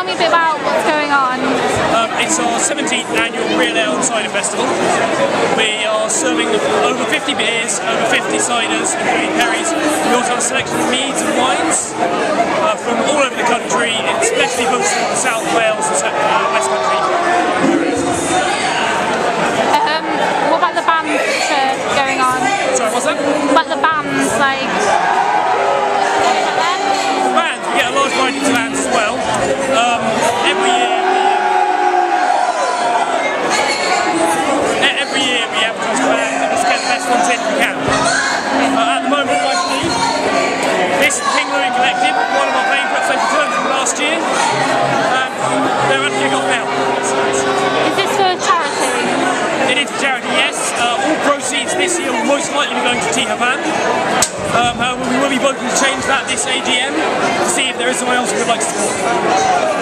tell me a bit about what's going on. Um, it's our 17th annual Real Ale and Cider Festival. We are serving over 50 beers, over 50 ciders, including perries. We also have a selection of meads and wines uh, from all over the country, especially from South Wales and uh, West Country. Um, what about the band going on? Sorry, what's that? What about the bands, like... Bands, we get a large variety events this year will most likely be going to Tŷ Hafan. Um, however, we will be voting to change that this AGM to see if there is someone else we would like to support.